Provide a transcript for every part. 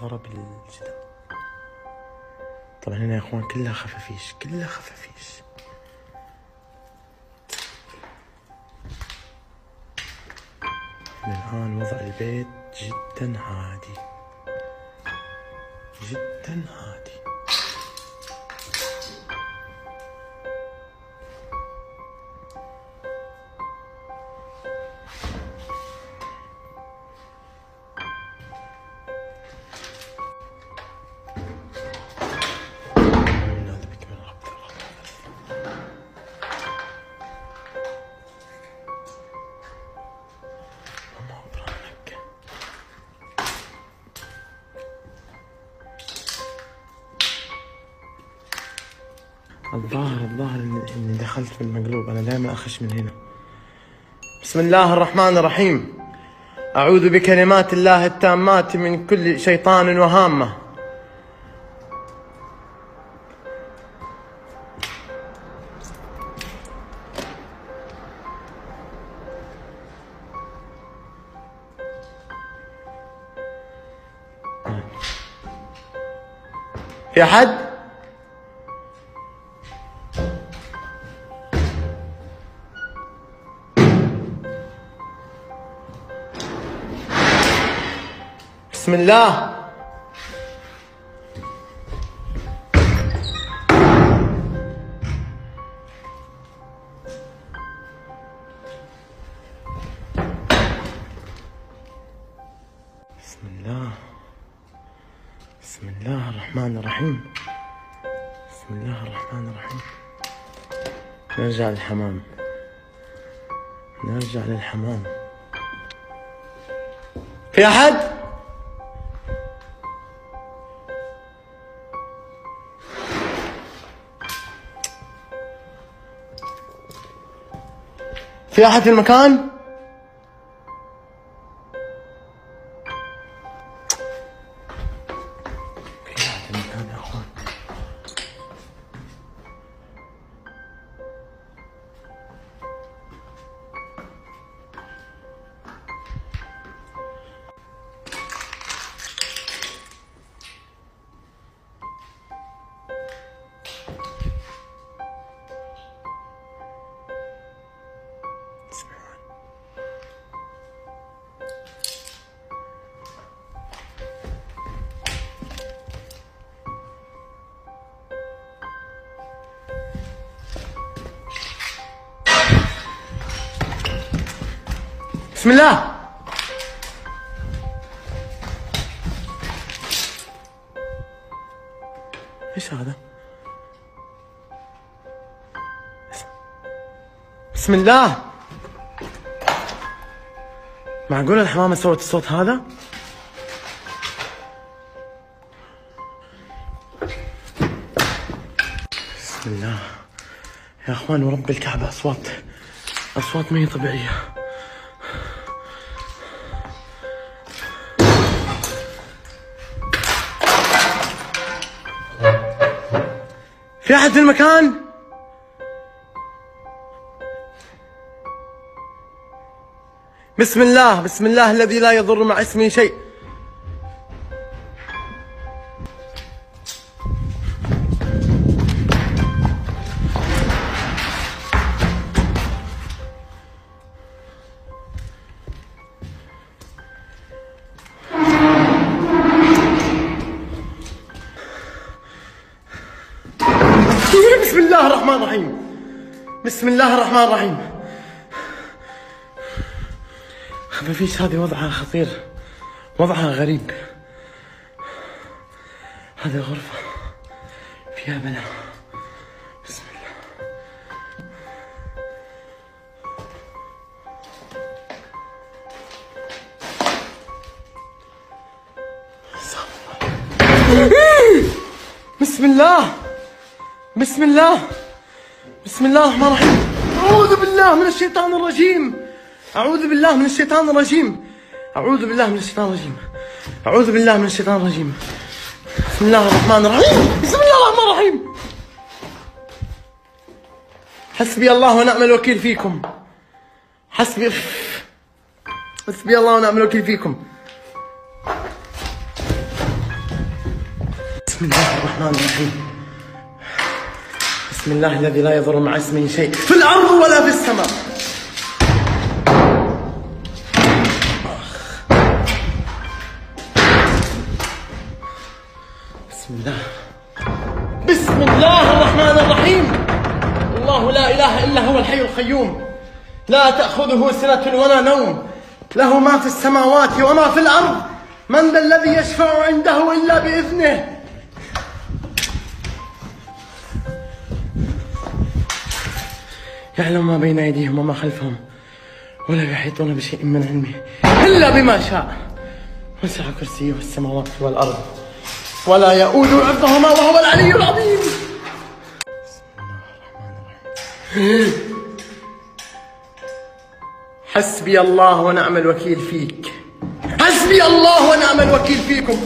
ضرب الجدار طبعا هنا يا إخوان كلها خفافيش كلها خفافيش. الآن وضع البيت جدا عادي. جدا عادي. إني دخلت في المقلوب أنا دائما أخش من هنا. بسم الله الرحمن الرحيم. أعوذ بكلمات الله التامات من كل شيطان وهامة. في احد بسم الله. بسم الله. بسم الله الرحمن الرحيم. بسم الله الرحمن الرحيم. نرجع للحمام. نرجع للحمام. في أحد؟ في أحد في المكان؟ بسم الله إيش هذا؟ بسم الله معقول الحمامة سوت الصوت هذا؟ بسم الله يا أخوان ورب الكعبة اصوات أصوات ما هي طبيعية في أحد في المكان؟ بسم الله بسم الله الذي لا يضر مع اسمه شيء بسم الله الرحمن الرحيم. ما فيش هذه وضعها خطير. وضعها غريب. هذه غرفة فيها بلاء بسم الله. بسم الله. بسم الله. بسم الله الرحمن الرحيم. أعوذ بالله من الشيطان الرجيم. أعوذ بالله من الشيطان الرجيم. أعوذ بالله من الشيطان الرجيم. أعوذ بالله من الشيطان الرجيم. بسم الله الرحمن الرحيم. بسم الله الرحمن الرحيم. حسبي الله ونعم الوكيل فيكم. حسبي حسبي الله ونعم الوكيل فيكم. بسم الله الرحمن الرحيم. بسم الله الذي لا يضر مع اسمه شيء. في الأرض ولا في السماء. بسم الله. بسم الله الرحمن الرحيم. الله لا إله إلا هو الحي القيوم. لا تأخذه سنة ولا نوم. له ما في السماوات وما في الأرض. من ذا الذي يشفع عنده إلا بإذنه؟ يعلم ما بين أيديهم وما خلفهم ولا يحيطون بشيء من علمه إلا بما شاء. وسع كرسيه السماوات والأرض ولا يؤود حفظهما وهو العلي العظيم. حسبي الله ونعم الوكيل فيك. حسبي الله ونعم الوكيل فيكم.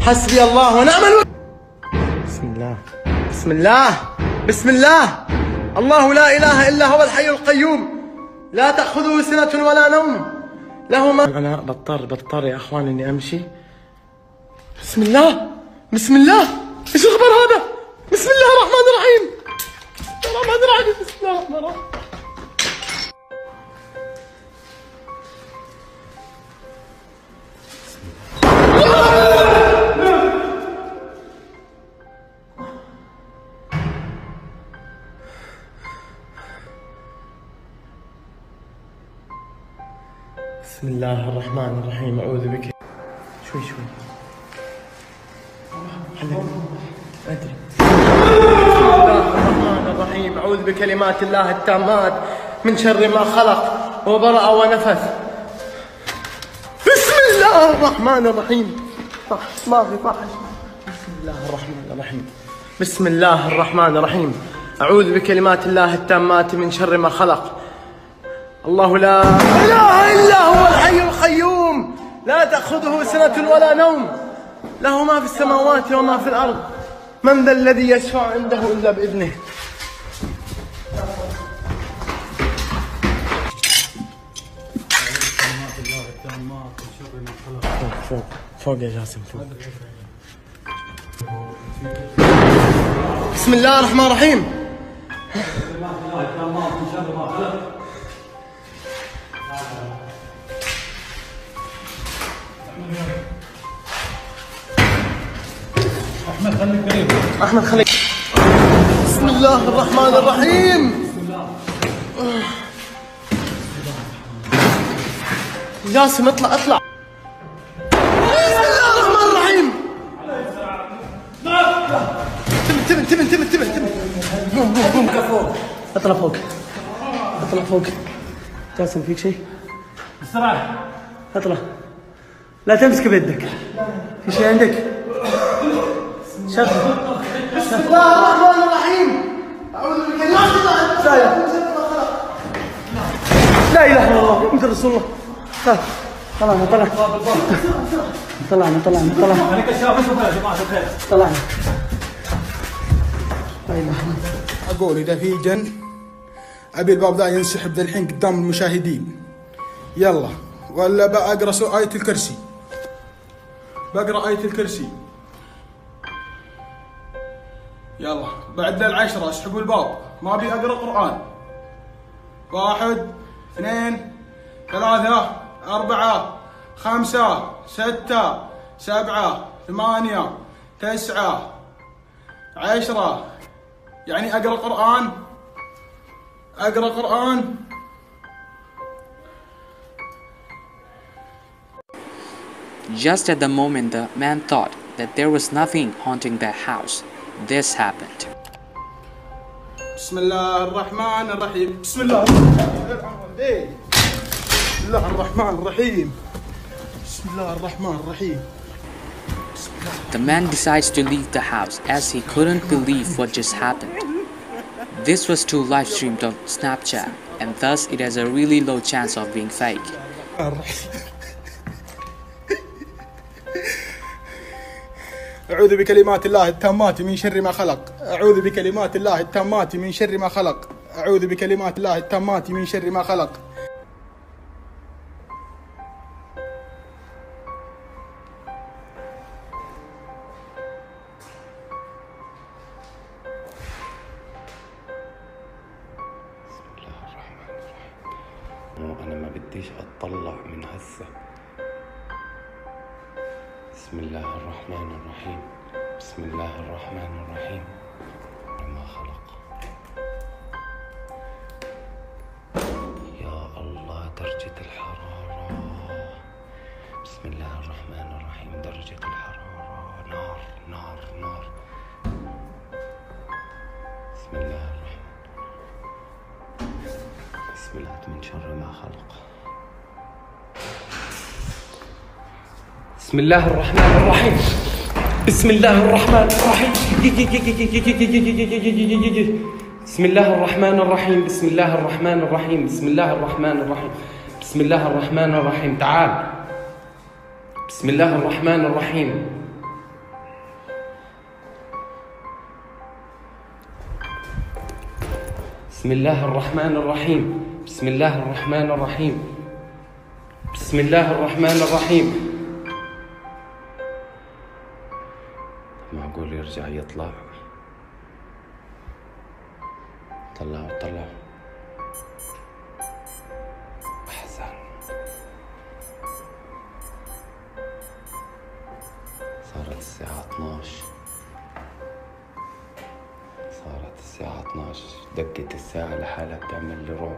حسبي الله ونعم الوكيل بسم الله. بسم الله. بسم الله. الله لا إله إلا هو الحي القيوم. لا تأخذه سنة ولا نوم. له ما أنا بضطر بضطر يا أخوان إني أمشي. بسم الله. بسم الله. إيش الخبر هذا؟ بسم الله الرحمن الرحيم. الرحمن الرحيم بسم الله الرحمن الرحيم. بسم الله الرحمن الرحيم. أعوذ بك. شوي شوي. أدري. بسم الله الرحمن الرحيم. أعوذ بكلمات الله التامات من شر ما خلق وبرأ ونفث. بسم الله الرحمن الرحيم. ما في بسم الله الرحمن الرحيم. بسم الله الرحمن الرحيم. أعوذ بكلمات الله التامات من شر ما خلق الله لا إله إلا هو الحي القيوم. لا تأخذه سنة ولا نوم. له ما في السماوات وما في الأرض. من ذا الذي يشفع عنده إلا بإذنه. فوق فوق فوق يا جاسم فوق. بسم الله الرحمن الرحيم. أحمد خليك قريب. أحمد خليك. بسم الله الرحمن الرحيم. جاسم اطلع اطلع. بسم الله الرحمن الرحيم. انتبه انتبه انتبه انتبه انتبه قوم قوم قوم فوق اطلع فوق. اطلع فوق. جاسم فيك شيء؟ بسرعة اطلع لا تمسك بيدك في شيء عندك؟ شغل بسم الله الرحمن الرحيم اعوذ الله لا اله الا الله محمد رسول الله طلع طلعنا طلع طلعنا طلعنا طلعنا جماعة الخير طلعنا لا اله الا الله أقول اذا في جن أبي الباب ذا ينسحب ذا الحين قدام المشاهدين. يلا. ولا بقرا آية الكرسي. بقرأ آية الكرسي. يلا. بعد العشرة اسحبوا الباب. ما أبي أقرأ قرآن. واحد اثنين ثلاثة أربعة خمسة ستة سبعة ثمانية تسعة عشرة. يعني أقرأ قرآن؟ اقرا قران Just at the moment the man thought that there was nothing haunting their house, this happened. بسم الله الرحمن الرحيم بسم الله الرحمن الرحيم بسم الله الرحمن الرحيم بسم الله الرحمن الرحيم The man decides to leave the house as he couldn't believe what just happened. This was too live streamed on Snapchat, and thus it has a really low chance of being fake. أعوذ بكلمات الله التامات من شر ما خلق. أعوذ بكلمات الله التامات من شر ما خلق. أعوذ بكلمات الله التامات من شر ما خلق. وأنا ما بديش أتطلع من هسه. بسم الله الرحمن الرحيم. بسم الله الرحمن الرحيم. بسم الله الرحمن الرحيم بسم الله الرحمن الرحيم بسم الله الرحمن الرحيم بسم الله الرحمن الرحيم بسم الله الرحمن الرحيم بسم الله الرحمن الرحيم تعال بسم الله الرحمن الرحيم بسم الله الرحمن الرحيم بسم الله الرحمن الرحيم بسم الله الرحمن الرحيم معقول يرجع يطلع. طلعوا طلعوا أحسن صارت الساعة 12 صارت الساعة 12 دقت الساعة لحالها بتعمل لي رعب.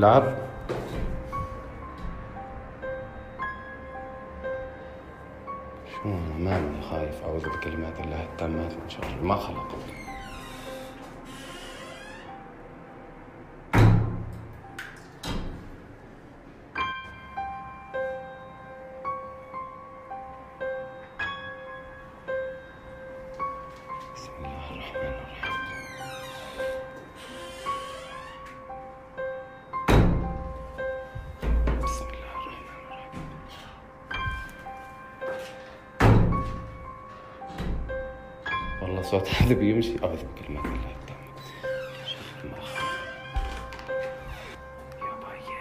العب شو أنا خايف أعوذ بكلمات الله التامات من شر. ما خلق والله صوت هذا بيمشي. أعوذ بكلمات الله التامة. ما يا باية.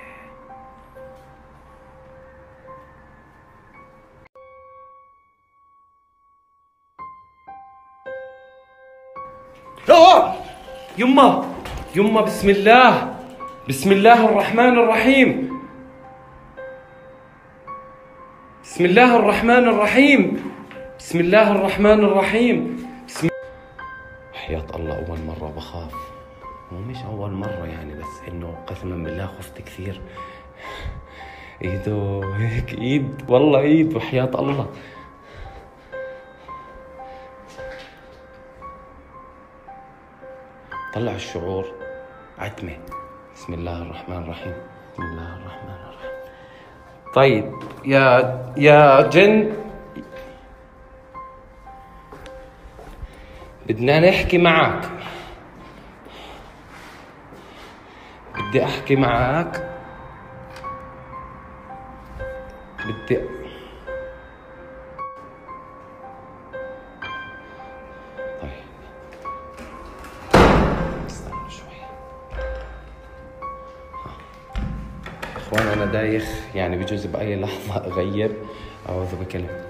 آه! يما يما بسم الله. بسم الله الرحمن الرحيم. بسم الله الرحمن الرحيم. بسم الله الرحمن الرحيم. حياة الله أول مرة بخاف. مو مش أول مرة يعني بس إنه قسما بالله خفت كثير. إيده هيك إيد والله إيد وحياة الله. طلع الشعور. عتمة. بسم الله الرحمن الرحيم. بسم الله الرحمن الرحيم. طيب يا يا جن بدنا نحكي معك بدي أحكي معك بدي طيب. استنى شوي. إخوان أنا دايخ يعني بجوز بأي لحظة اغير أعوذ بكلمه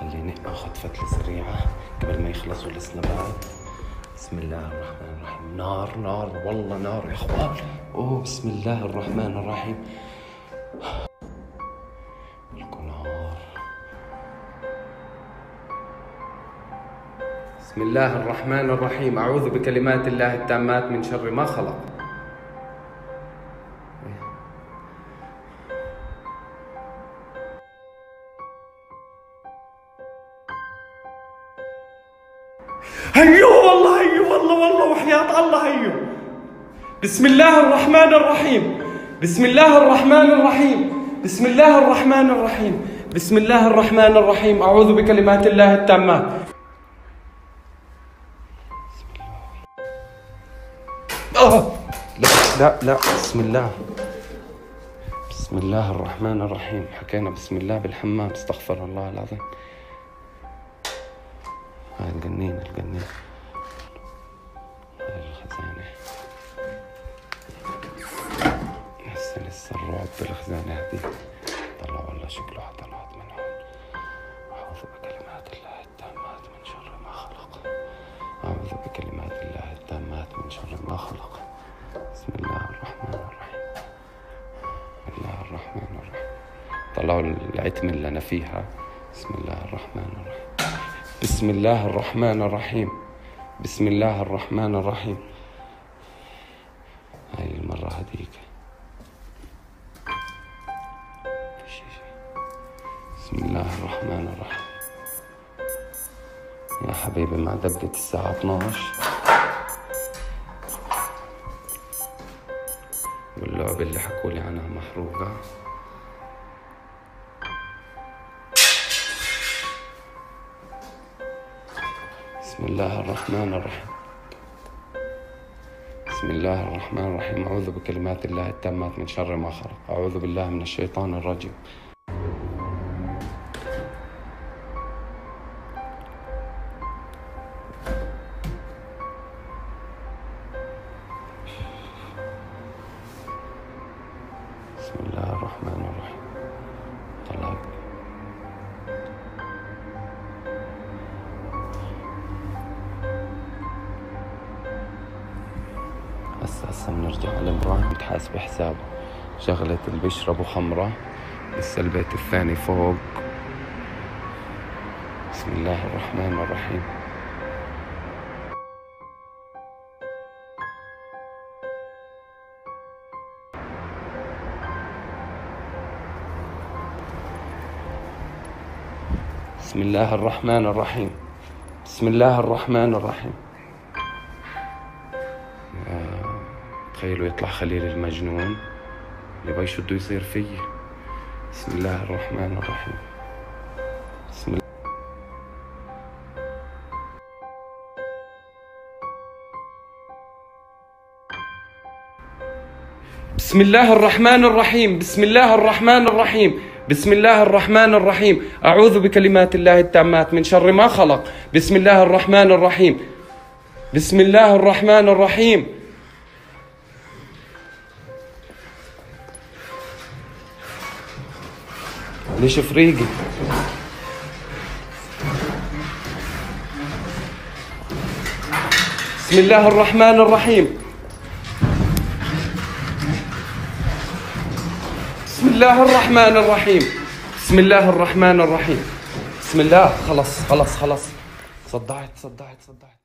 خليني آخذ فتلة سريعة قبل ما يخلصوا السنابات بسم الله الرحمن الرحيم. نار نار والله نار يا أخوان. أوه بسم الله الرحمن الرحيم. لكم نار. بسم الله الرحمن الرحيم. أعوذ بكلمات الله التامات من شر ما خلق. بسم الله الرحمن الرحيم بسم الله الرحمن الرحيم بسم الله الرحمن الرحيم بسم الله الرحمن الرحيم أعوذ بكلمات الله التامات لا لا لا بسم الله بسم الله الرحمن الرحيم حكينا بسم الله بالحمام استغفر الله العظيم هاي القنين القنين هسه لسه الرعب بالخزانة هذيك طلع والله شكله طلعت من هون. أعوذ بكلمات الله التامات من شر ما خلق. أعوذ بكلمات الله التامات من شر ما خلق. بسم الله الرحمن الرحيم. بسم الله الرحمن الرحيم. طلعوا العتم اللي أنا فيها. بسم الله الرحمن الرحيم. بسم الله الرحمن الرحيم. بسم الله الرحمن الرحيم. يا حبيبي مع دقة الساعة 12 واللعبة اللي حكوا لي عنها محروقة. بسم الله الرحمن الرحيم. بسم الله الرحمن الرحيم. أعوذ بكلمات الله التامات من شر ما خلق. أعوذ بالله من الشيطان الرجيم. بسم الله الرحمن الرحيم. طلعت هسا هسا بنرجع على إبراهيم تحاسب حسابه شغلة اللي بيشربوا خمرة لسه البيت الثاني فوق. بسم الله الرحمن الرحيم. بسم الله الرحمن الرحيم. بسم الله الرحمن الرحيم. تخيلوا يطلع خليل المجنون. اللي بيشو بده يصير فيي. بسم الله الرحمن الرحيم. بسم الله. بسم الله الرحمن الرحيم. بسم الله الرحمن الرحيم. بسم الله الرحمن الرحيم. أعوذ بكلمات الله التامات من شر ما خلق. بسم الله الرحمن الرحيم. بسم الله الرحمن الرحيم. ليش فريقي؟ بسم الله الرحمن الرحيم. بسم الله الرحمن الرحيم. بسم الله الرحمن الرحيم. بسم الله. خلص خلص خلص صدعت صدعت صدعت.